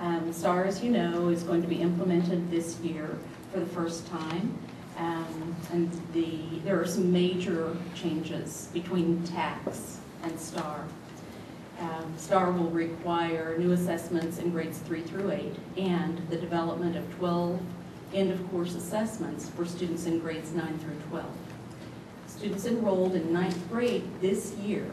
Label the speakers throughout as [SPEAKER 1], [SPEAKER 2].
[SPEAKER 1] Um, STAAR, as you know, is going to be implemented this year for the first time. Um, And the, there are some major changes between TAKS and STAAR. Um, STAAR will require new assessments in grades three through eight and the development of 12 end-of-course assessments for students in grades nine through 12. Students enrolled in ninth grade this year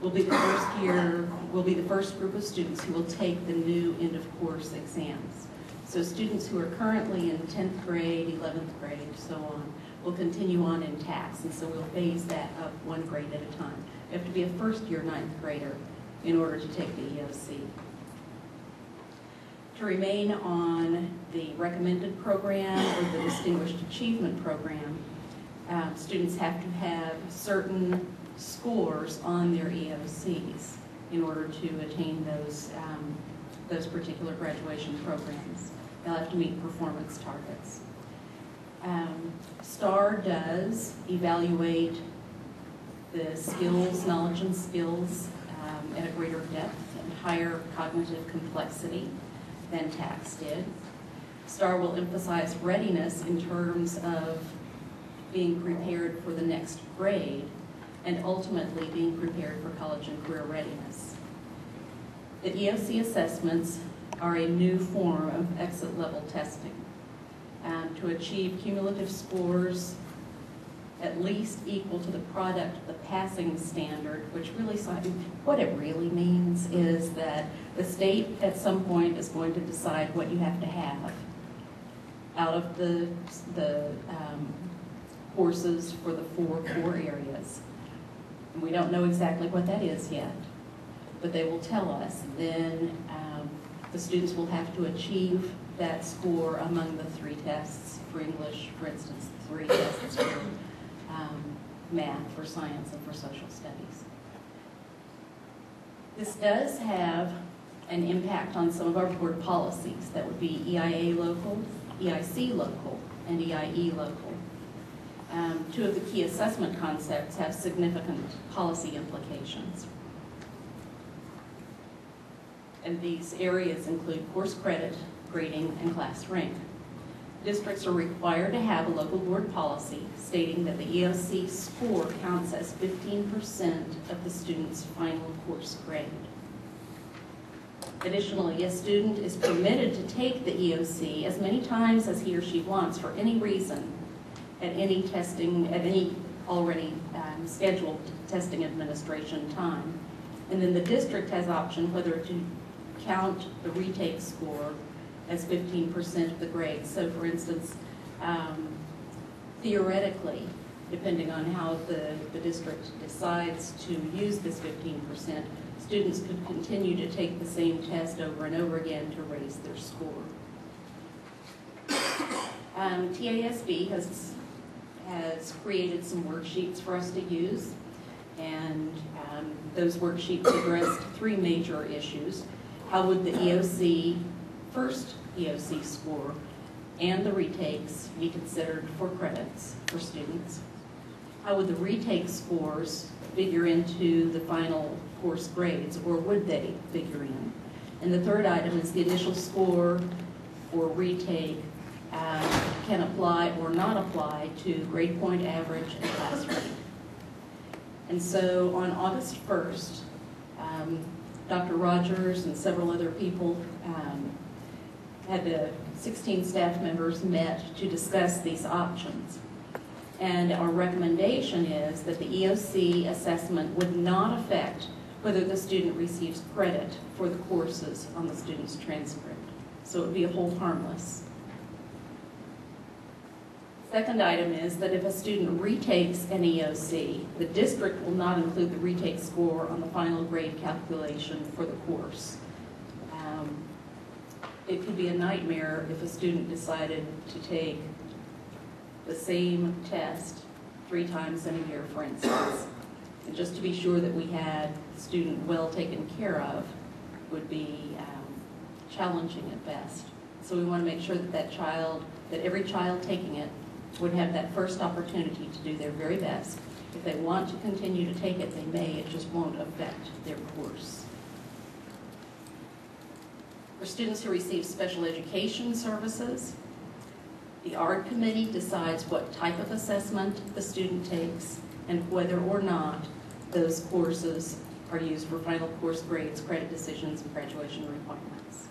[SPEAKER 1] will be the first year, will be the first group of students who will take the new end-of-course exams. So students who are currently in 10th grade, 11th grade, so on, will continue on in TAKS, and so we'll phase that up one grade at a time. You have to be a first-year ninth grader in order to take the EOC. To remain on the recommended program or the distinguished achievement program, um, students have to have certain scores on their EOCs in order to attain those, um, those particular graduation programs. They'll have to meet performance targets. Um, STAAR does evaluate the skills, knowledge and skills um, at a greater depth and higher cognitive complexity than TAKS did. STAAR will emphasize readiness in terms of being prepared for the next grade and ultimately being prepared for college and career readiness. The EOC assessments are a new form of exit level testing um, to achieve cumulative scores at least equal to the product, the passing standard, which really, what it really means is that the state at some point is going to decide what you have to have out of the, the um, courses for the four core areas. And we don't know exactly what that is yet, but they will tell us. Then um, the students will have to achieve that score among the three tests for English, for instance, three tests for um, math, for science, and for social studies. This does have an impact on some of our board policies. That would be EIA local, EIC local, and EIE local. Um, Two of the key assessment concepts have significant policy implications. And these areas include course credit, grading, and class rank. Districts are required to have a local board policy stating that the EOC score counts as 15% of the student's final course grade. Additionally, a student is permitted to take the EOC as many times as he or she wants for any reason at any testing, at any already um, scheduled testing administration time. And then the district has option whether to count the retake score as 15% of the grade. So for instance, um, theoretically, depending on how the, the district decides to use this 15%, students could continue to take the same test over and over again to raise their score. Um, TASB has, has created some worksheets for us to use, and um, those worksheets addressed three major issues. How would the EOC, first EOC score, and the retakes be considered for credits for students? How would the retake scores figure into the final course grades, or would they figure in? And the third item is the initial score for retake can apply or not apply to grade point average and class rank. And so on August 1st, um, Dr. Rogers and several other people um, had the 16 staff members met to discuss these options. And our recommendation is that the EOC assessment would not affect whether the student receives credit for the courses on the student's transcript. So it would be a hold harmless. Second item is that if a student retakes an EOC, the district will not include the retake score on the final grade calculation for the course. Um, It could be a nightmare if a student decided to take the same test three times in a year, for instance. And just to be sure that we had the student well taken care of would be um, challenging at best. So we want to make sure that that child, that every child taking it would have that first opportunity to do their very best. If they want to continue to take it, they may, it just won't affect their course. For students who receive special education services, the ARD committee decides what type of assessment the student takes and whether or not those courses are used for final course grades, credit decisions, and graduation requirements.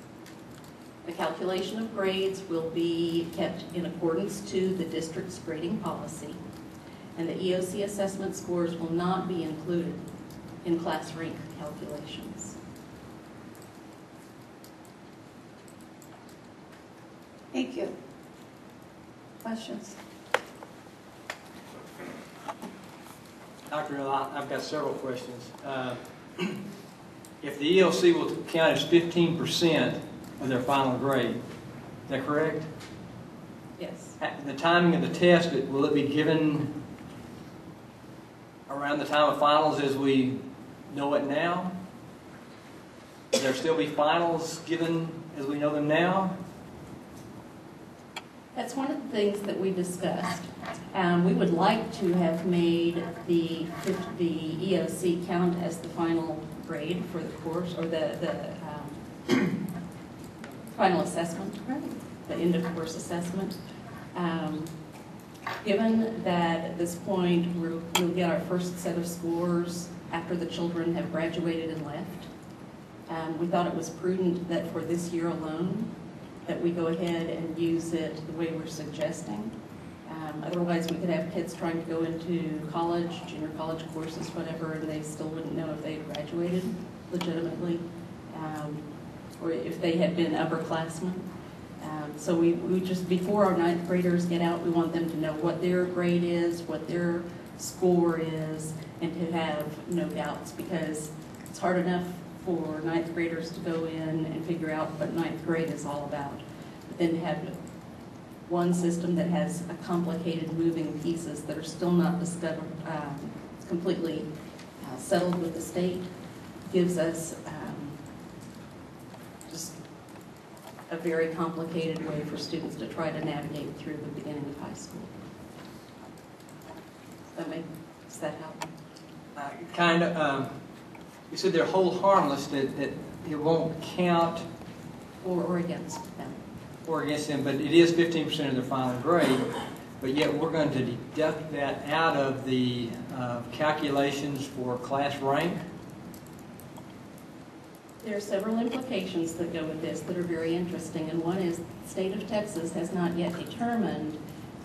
[SPEAKER 1] The calculation of grades will be kept in accordance to the district's grading policy, and the EOC assessment scores will not be included in class rank calculations.
[SPEAKER 2] Thank you. Questions?
[SPEAKER 3] Dr. Hill, I- I've got several questions. Uh, If the ELC will count as fifteen percent of their final grade, is that correct?
[SPEAKER 1] Yes.
[SPEAKER 3] At the timing of the test, it- will it be given around the time of finals as we know it now? Will there still be finals given as we know them now?
[SPEAKER 1] That's one of the things that we discussed. Um, We would like to have made the, the EOC count as the final grade for the course, or the, the final assessment, the end of course assessment. Um, Given that at this point, we'll get our first set of scores after the children have graduated and left, um, we thought it was prudent that for this year alone, that we go ahead and use it the way we're suggesting. Um, Otherwise, we could have kids trying to go into college, junior college courses, whatever, and they still wouldn't know if they had graduated legitimately, um, or if they had been upperclassmen. Um, So we, we just, before our ninth graders get out, we want them to know what their grade is, what their score is, and to have no doubts, because it's hard enough for ninth graders to go in and figure out what ninth grade is all about. But then to have one system that has a complicated moving pieces that are still not discovered, um, completely uh, settled with the state, gives us um, just a very complicated way for students to try to navigate through the beginning of high school. Does that make, does that help?
[SPEAKER 3] Uh, Kind of, um, you said they're whole harmless, that, that it won't count
[SPEAKER 1] Or, or against them?
[SPEAKER 3] or against them, but it is fifteen percent of their final grade, but yet we're going to deduct that out of the uh, calculations for class rank?
[SPEAKER 1] There are several implications that go with this that are very interesting, and one is the state of Texas has not yet determined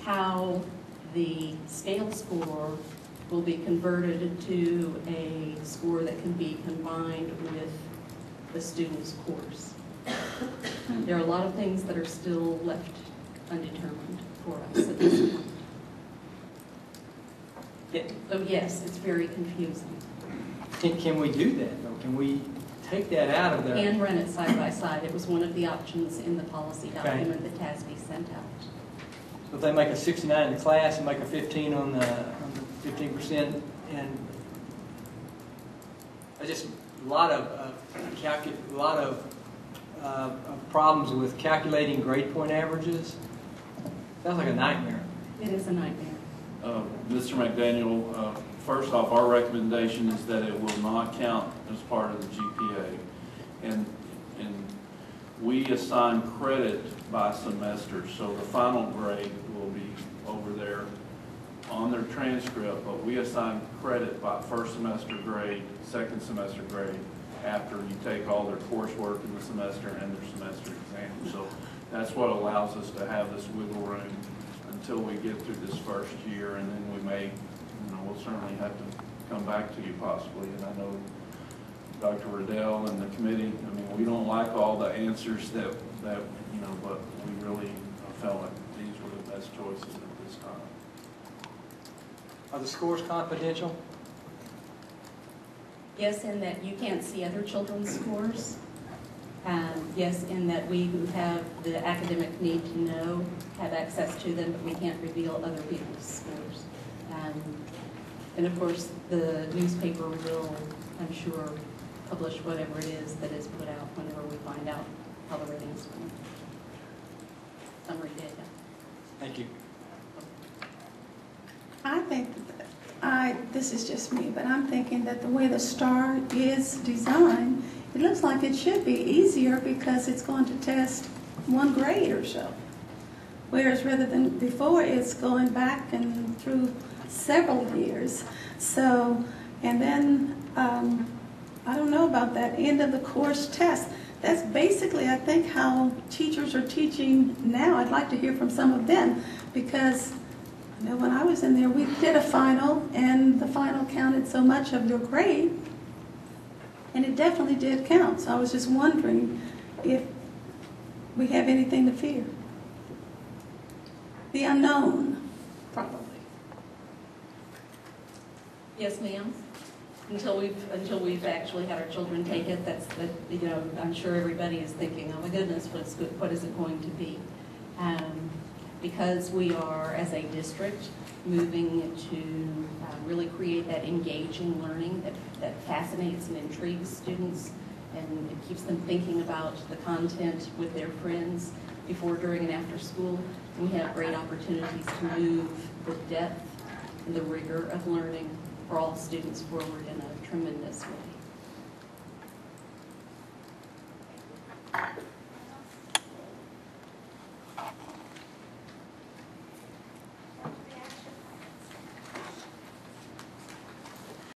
[SPEAKER 1] how the scale score will be converted to a score that can be combined with the student's course. There are a lot of things that are still left undetermined for us at this point.
[SPEAKER 3] Yeah.
[SPEAKER 1] So yes, it's very confusing.
[SPEAKER 3] Can, can we do that, though? Can we take that out of there?
[SPEAKER 1] And run it side by side. It was one of the options in the policy
[SPEAKER 3] Okay.
[SPEAKER 1] document that TASB sent out.
[SPEAKER 3] So if they make a sixty-nine in the class and make a fifteen on the, on the fifteen percent, and I just, a lot of, of calcu, a lot of, uh, of problems with calculating grade point averages. Sounds like a nightmare.
[SPEAKER 1] It is a nightmare.
[SPEAKER 4] Uh, Mr. McDaniel, uh, first off, our recommendation is that it will not count as part of the GPA. And, and we assign credit by semester, so the final grade will be over there on their transcript, but we assign credit by first semester grade, second semester grade, after you take all their coursework in the semester and their semester exam. So that's what allows us to have this wiggle room until we get through this first year, and then we may, we'll certainly have to come back to you possibly, and I know Dr. Riddell and the committee, I mean, we don't like all the answers that, that, you know, but we really felt like these were the best choices at this time.
[SPEAKER 3] Are the scores confidential?
[SPEAKER 1] Yes, in that you can't see other children's scores. Um, Yes, in that we who have the academic need to know have access to them, but we can't reveal other people's scores. Um, And of course, the newspaper will, I'm sure, publish whatever it is that is put out whenever we find out how the ratings went. Summary data.
[SPEAKER 3] Thank you.
[SPEAKER 2] I think, I, this is just me, but I'm thinking that the way the STAAR is designed, it looks like it should be easier because it's going to test one grade or so. Whereas rather than before, it's going back and through several years. So, and then, um, I don't know about that end of the course test. That's basically, I think, how teachers are teaching now. I'd like to hear from some of them because I know when I was in there, we did a final and the final counted so much of your grade. And it definitely did count. So I was just wondering if we have anything to fear. The unknown,
[SPEAKER 1] Yes, ma'am. Until we've, until we've actually had our children take it, that's the, you know, I'm sure everybody is thinking, oh my goodness, what's, what is it going to be? Um, Because we are, as a district, moving to uh, really create that engaging learning that, that fascinates and intrigues students, and it keeps them thinking about the content with their friends before, during, and after school. We have great opportunities to move the depth and the rigor of learning for all students forward in a tremendous way.